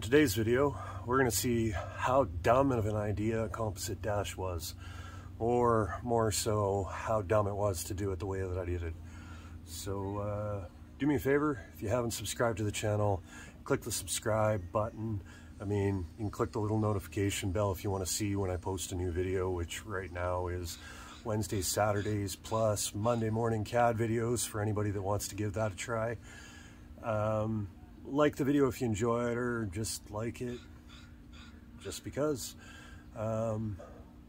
On today's video, we're going to see how dumb of an idea a composite dash was, or more so, how dumb it was to do it the way that I did it. So uh, do me a favor, if you haven't subscribed to the channel, click the subscribe button. I mean, you can click the little notification bell if you want to see when I post a new video, which right now is Wednesdays, Saturdays, plus Monday morning CAD videos for anybody that wants to give that a try. Um, like the video if you enjoy it or just like it just because. Um,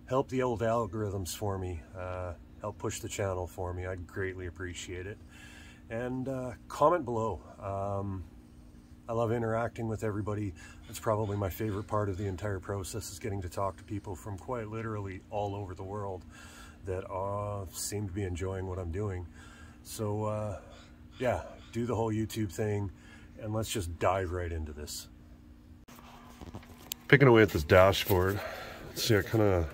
help the old algorithms for me. Uh, help push the channel for me. I'd greatly appreciate it. And uh, comment below. Um, I love interacting with everybody. That's probably my favorite part of the entire process is getting to talk to people from quite literally all over the world that uh, seem to be enjoying what I'm doing. So uh, yeah, do the whole YouTube thing and let's just dive right into this. Picking away at this dashboard, see I kind of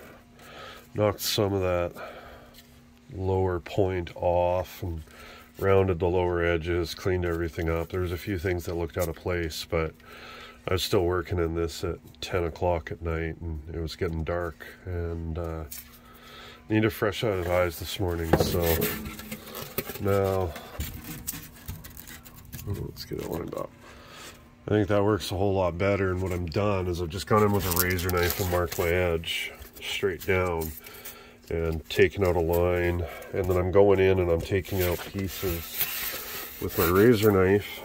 knocked some of that lower point off and rounded the lower edges, cleaned everything up. There was a few things that looked out of place, but I was still working in this at 10 o'clock at night and it was getting dark and uh, need a fresh set of eyes this morning. So now Let's get it lined up. I think that works a whole lot better and what I'm done is I've just gone in with a razor knife and marked my edge straight down and taken out a line and then I'm going in and I'm taking out pieces with my razor knife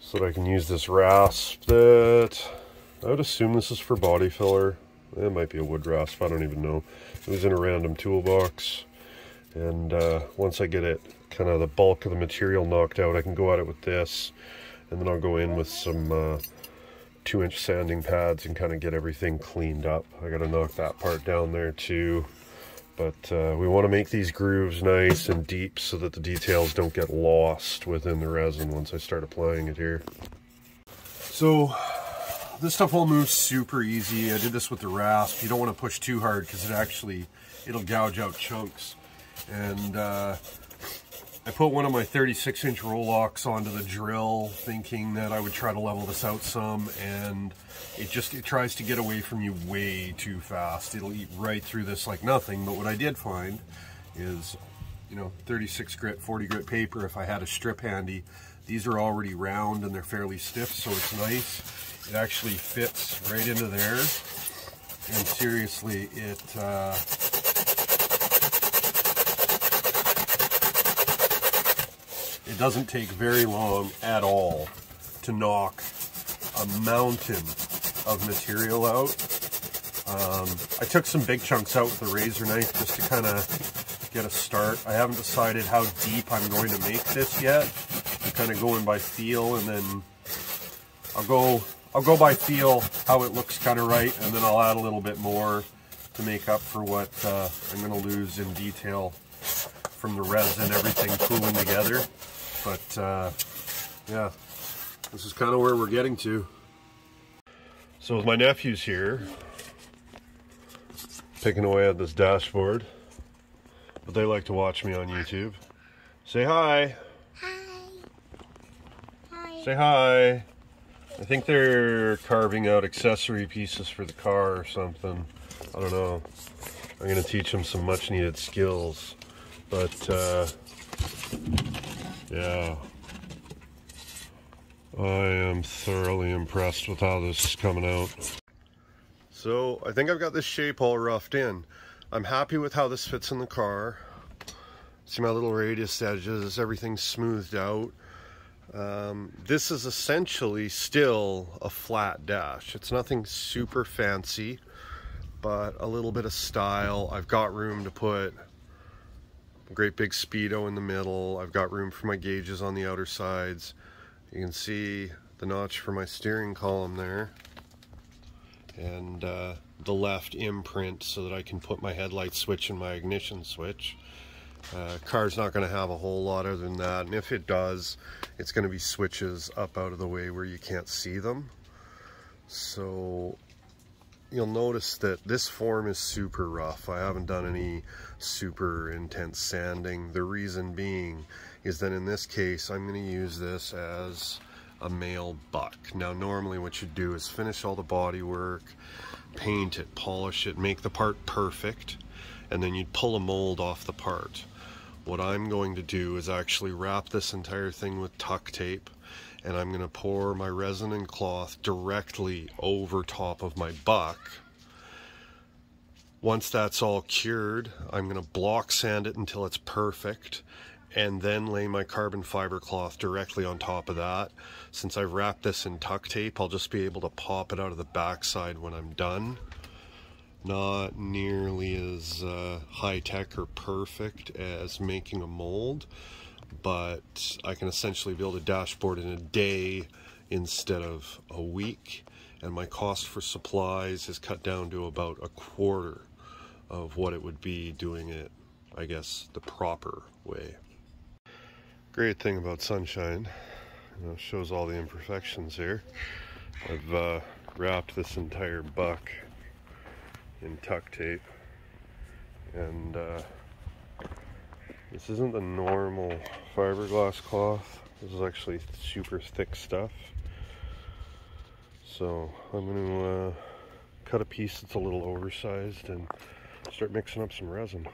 so that I can use this rasp that I would assume this is for body filler. It might be a wood rasp I don't even know. It was in a random toolbox and uh, once I get it kind of the bulk of the material knocked out I can go at it with this and then I'll go in with some uh, two inch sanding pads and kind of get everything cleaned up. I got to knock that part down there too. But uh, we want to make these grooves nice and deep so that the details don't get lost within the resin once I start applying it here. So this stuff all moves super easy. I did this with the rasp. You don't want to push too hard because it actually it'll gouge out chunks and uh, I put one of my 36 inch Rolocs onto the drill thinking that I would try to level this out some and it just it tries to get away from you way too fast. It'll eat right through this like nothing but what I did find is you know 36 grit 40 grit paper if I had a strip handy these are already round and they're fairly stiff so it's nice. It actually fits right into there. And seriously it uh, it doesn't take very long at all to knock a mountain of material out. Um, I took some big chunks out with the razor knife just to kind of get a start. I haven't decided how deep I'm going to make this yet. I'm kind of going by feel and then I'll go I'll go by feel how it looks kind of right and then I'll add a little bit more to make up for what uh, I'm going to lose in detail from the resin, everything cooling together. But uh, yeah, this is kind of where we're getting to. So with my nephews here, picking away at this dashboard, but they like to watch me on YouTube. Say hi. Hi. Hi. Say hi. I think they're carving out accessory pieces for the car or something. I don't know. I'm going to teach them some much needed skills. But, uh, yeah. I am thoroughly impressed with how this is coming out. So I think I've got this shape all roughed in. I'm happy with how this fits in the car. See my little radius edges, everything's smoothed out. Um, this is essentially still a flat dash. It's nothing super fancy, but a little bit of style. I've got room to put great big speedo in the middle. I've got room for my gauges on the outer sides. You can see the notch for my steering column there. And uh, the left imprint so that I can put my headlight switch and my ignition switch. Uh, car's not going to have a whole lot other than that. And if it does, it's going to be switches up out of the way where you can't see them. So you'll notice that this form is super rough. I haven't done any super intense sanding. The reason being is that in this case, I'm going to use this as a male buck. Now normally what you do is finish all the body work, paint it, polish it, make the part perfect, and then you'd pull a mold off the part. What I'm going to do is actually wrap this entire thing with tuck tape and I'm going to pour my resin and cloth directly over top of my buck. Once that's all cured, I'm going to block sand it until it's perfect and then lay my carbon fiber cloth directly on top of that. Since I've wrapped this in tuck tape, I'll just be able to pop it out of the backside when I'm done not nearly as uh, high tech or perfect as making a mold, but I can essentially build a dashboard in a day instead of a week. And my cost for supplies is cut down to about a quarter of what it would be doing it, I guess, the proper way. Great thing about sunshine, you know, shows all the imperfections here. I've uh, wrapped this entire buck in tuck tape and uh, this isn't the normal fiberglass cloth. This is actually super thick stuff. So I'm going to uh, cut a piece that's a little oversized and start mixing up some resin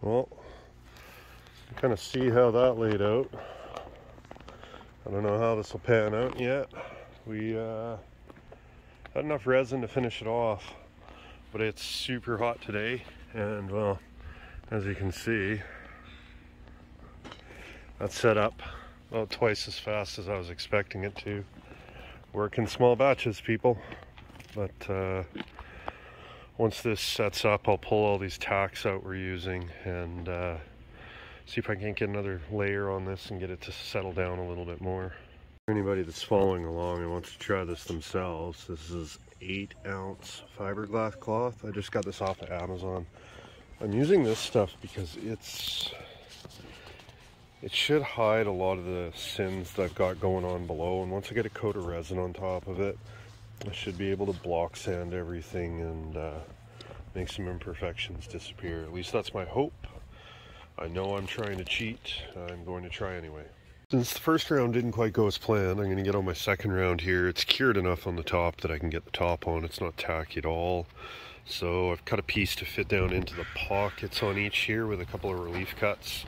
Well, kind of see how that laid out. I don't know how this will pan out yet. We uh, had enough resin to finish it off, but it's super hot today, and well, as you can see, that's set up about twice as fast as I was expecting it to. Work in small batches, people, but uh, once this sets up, I'll pull all these tacks out we're using and uh, see if I can't get another layer on this and get it to settle down a little bit more. For Anybody that's following along and wants to try this themselves, this is 8 ounce fiberglass cloth. I just got this off of Amazon. I'm using this stuff because it's it should hide a lot of the sins that I've got going on below and once I get a coat of resin on top of it I should be able to block sand everything and uh, make some imperfections disappear. At least that's my hope. I know I'm trying to cheat. I'm going to try anyway. Since the first round didn't quite go as planned, I'm going to get on my second round here. It's cured enough on the top that I can get the top on. It's not tacky at all. So I've cut a piece to fit down into the pockets on each here with a couple of relief cuts.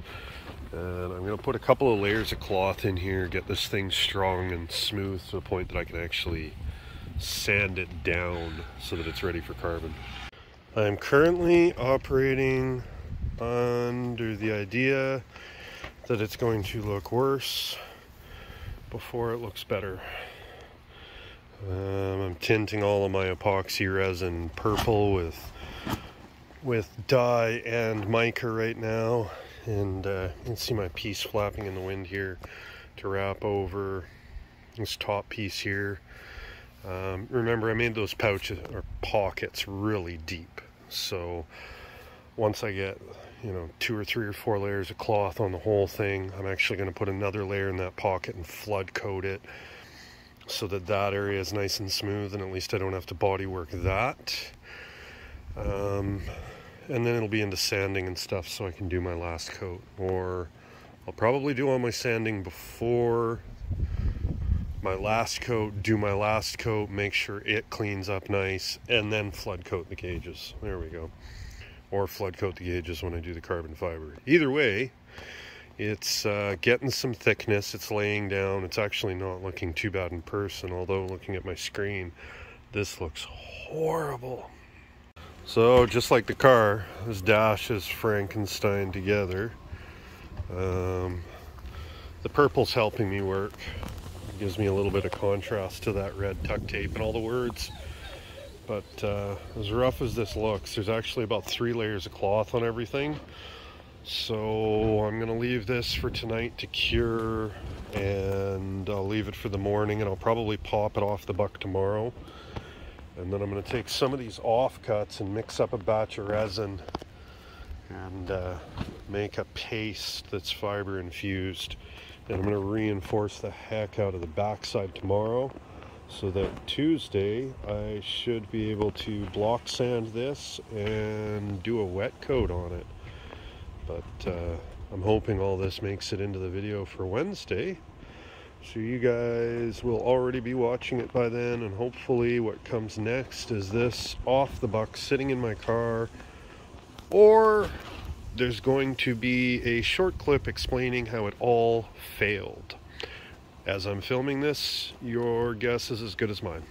And I'm going to put a couple of layers of cloth in here, get this thing strong and smooth to the point that I can actually sand it down so that it's ready for carbon. I'm currently operating under the idea that it's going to look worse before it looks better. Um, I'm tinting all of my epoxy resin purple with with dye and mica right now and uh, you can see my piece flapping in the wind here to wrap over this top piece here. Um, remember, I made those pouches or pockets really deep. So once I get, you know, two or three or four layers of cloth on the whole thing, I'm actually going to put another layer in that pocket and flood coat it so that that area is nice and smooth and at least I don't have to body work that. Um, and then it'll be into sanding and stuff so I can do my last coat or I'll probably do all my sanding before my last coat, do my last coat, make sure it cleans up nice, and then flood coat the gauges. There we go. Or flood coat the gauges when I do the carbon fiber. Either way, it's uh, getting some thickness, it's laying down. It's actually not looking too bad in person, although looking at my screen, this looks horrible. So just like the car, this dash is Frankenstein together. Um, the purple's helping me work. Gives me a little bit of contrast to that red tuck tape and all the words. But uh, as rough as this looks, there's actually about three layers of cloth on everything. So I'm gonna leave this for tonight to cure and I'll leave it for the morning and I'll probably pop it off the buck tomorrow. And then I'm gonna take some of these offcuts and mix up a batch of resin and uh, make a paste that's fiber infused. And I'm going to reinforce the heck out of the backside tomorrow so that Tuesday I should be able to block sand this and do a wet coat on it. But uh, I'm hoping all this makes it into the video for Wednesday. So you guys will already be watching it by then and hopefully what comes next is this off the buck sitting in my car or there's going to be a short clip explaining how it all failed. As I'm filming this, your guess is as good as mine.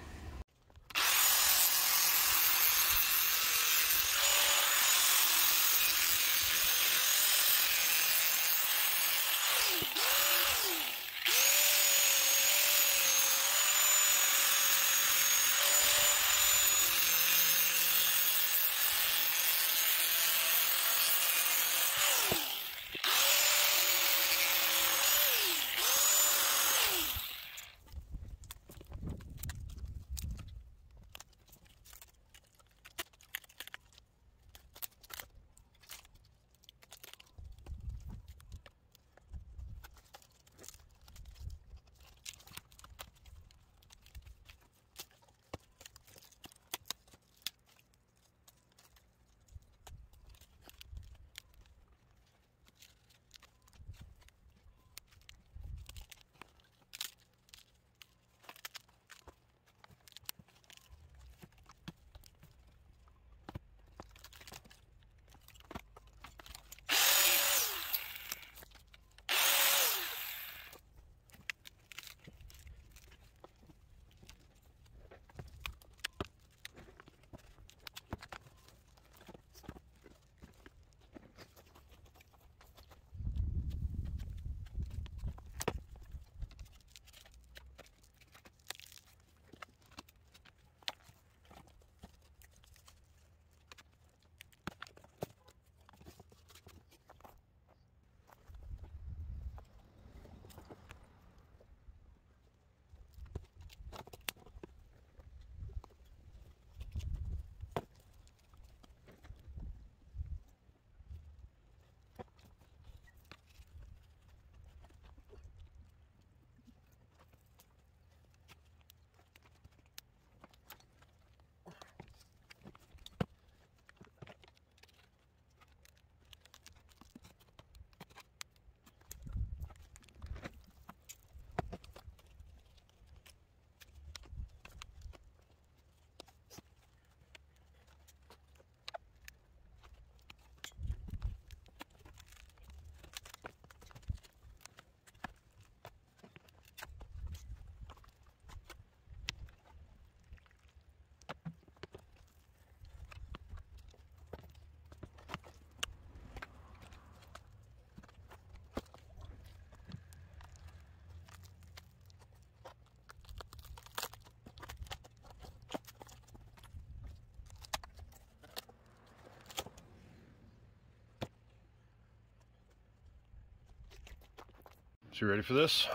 So you ready for this?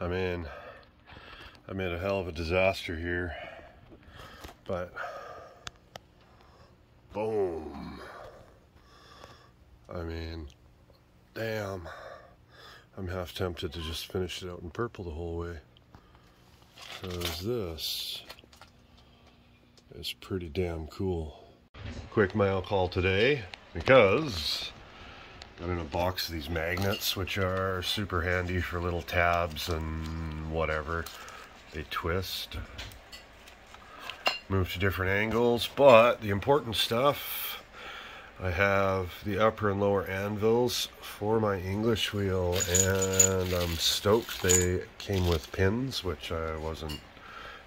I mean, I made a hell of a disaster here, but boom. I mean, damn. I'm half tempted to just finish it out in purple the whole way. Because this is pretty damn cool. Quick mail call today because I'm in a box of these magnets which are super handy for little tabs and whatever. They twist, move to different angles, but the important stuff I have the upper and lower anvils for my English wheel and I'm stoked they came with pins which I wasn't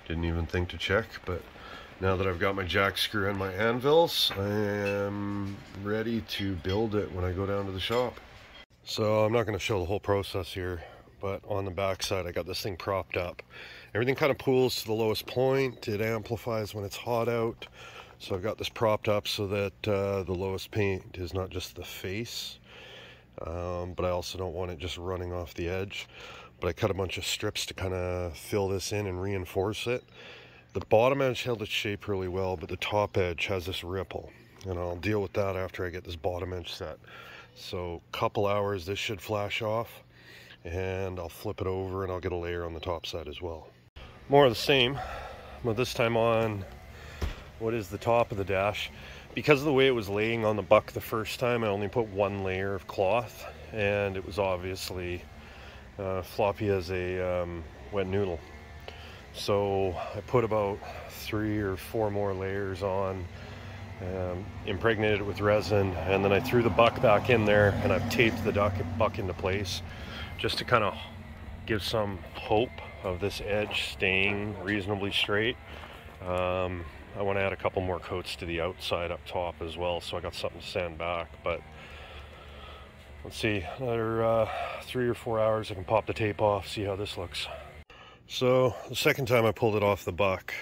didn't even think to check but now that I've got my jack screw and my anvils, I am ready to build it when I go down to the shop. So I'm not going to show the whole process here, but on the back side I got this thing propped up. Everything kind of pools to the lowest point. It amplifies when it's hot out. So I've got this propped up so that uh, the lowest paint is not just the face, um, but I also don't want it just running off the edge. But I cut a bunch of strips to kind of fill this in and reinforce it. The bottom edge held its shape really well, but the top edge has this ripple. And I'll deal with that after I get this bottom edge set. So couple hours, this should flash off. And I'll flip it over and I'll get a layer on the top side as well. More of the same, but this time on what is the top of the dash. Because of the way it was laying on the buck the first time, I only put one layer of cloth. And it was obviously uh, floppy as a um, wet noodle. So I put about three or four more layers on, um, impregnated it with resin, and then I threw the buck back in there and I've taped the duck, buck into place just to kind of give some hope of this edge staying reasonably straight. Um, I want to add a couple more coats to the outside up top as well, so I got something to sand back. But let's see, another uh, three or four hours, I can pop the tape off, see how this looks. So the second time I pulled it off the buck,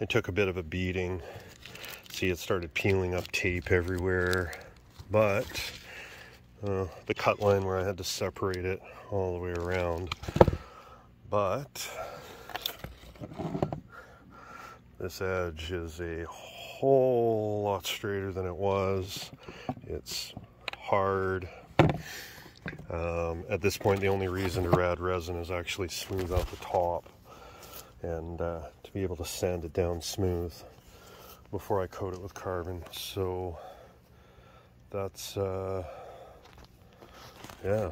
it took a bit of a beating. See, it started peeling up tape everywhere, but uh, the cut line where I had to separate it all the way around. But this edge is a whole lot straighter than it was. It's hard. Um, at this point, the only reason to add resin is actually smooth out the top and uh, to be able to sand it down smooth before I coat it with carbon. So that's, uh, yeah,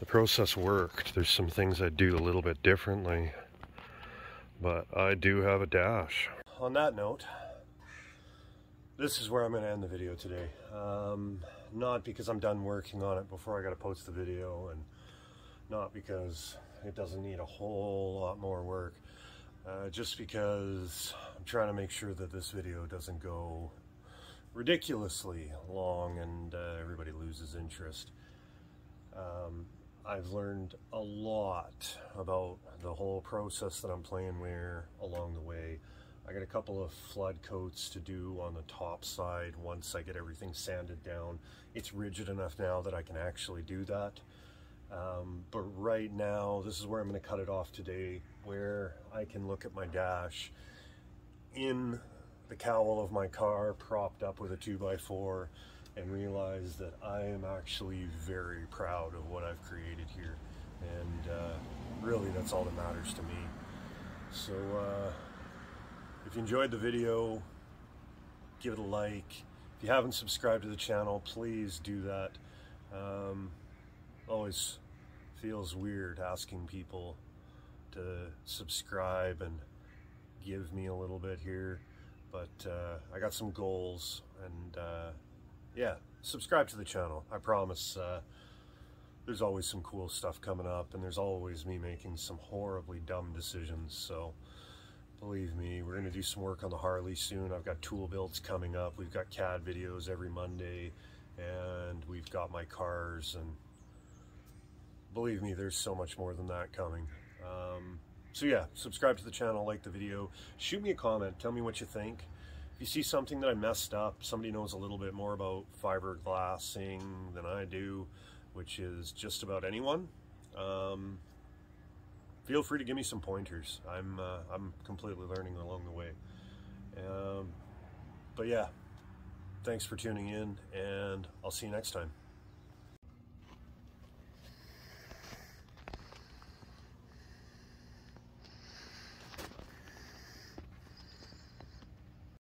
the process worked. There's some things I do a little bit differently, but I do have a dash. On that note, this is where I'm going to end the video today. Um, not because I'm done working on it before I got to post the video and not because it doesn't need a whole lot more work. Uh, just because I'm trying to make sure that this video doesn't go ridiculously long and uh, everybody loses interest. Um, I've learned a lot about the whole process that I'm playing with along the way. I got a couple of flood coats to do on the top side once I get everything sanded down. It's rigid enough now that I can actually do that. Um, but right now, this is where I'm going to cut it off today, where I can look at my dash in the cowl of my car propped up with a 2x4 and realize that I am actually very proud of what I've created here. And uh, really, that's all that matters to me. So, uh, if you enjoyed the video, give it a like. If you haven't subscribed to the channel, please do that. Um, always feels weird asking people to subscribe and give me a little bit here, but uh, I got some goals and uh, yeah, subscribe to the channel. I promise uh, there's always some cool stuff coming up and there's always me making some horribly dumb decisions. So Believe me, we're going to do some work on the Harley soon. I've got tool builds coming up. We've got CAD videos every Monday, and we've got my cars. And believe me, there's so much more than that coming. Um, so yeah, subscribe to the channel, like the video, shoot me a comment, tell me what you think. If you see something that I messed up, somebody knows a little bit more about fiberglassing than I do, which is just about anyone, um, feel free to give me some pointers. I'm uh, I'm completely learning along the way. Um, but yeah, thanks for tuning in, and I'll see you next time.